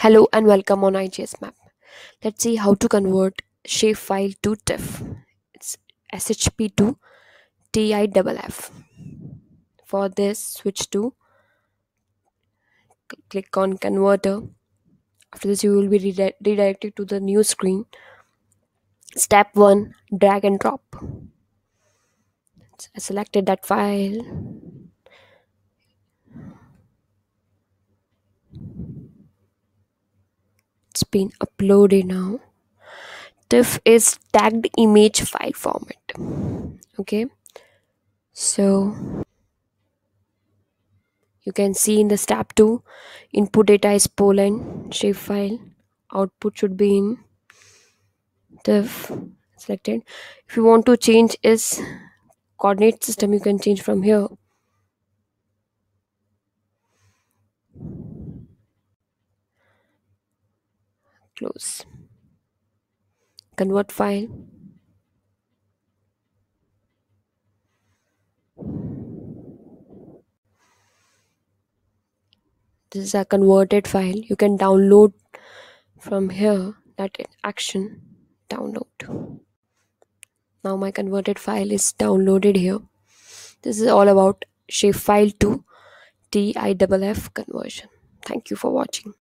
Hello and welcome on IGIS Map. Let's see how to convert shapefile to TIFF. It's SHP to TIFF. For this, switch to click on converter. After this, you will be redi- redirected to the new screen. Step 1 drag and drop. I selected that file. It's been uploaded now. TIFF is tagged image file format. Okay, so you can see in the step 2 input data is Poland shapefile, output should be in TIFF selected. If you want to change is coordinate system, you can change from here. Close. Convert file. This is a converted file. You can download from here that action download. Now my converted file is downloaded here. This is all about shapefile to TIFF conversion. Thank you for watching.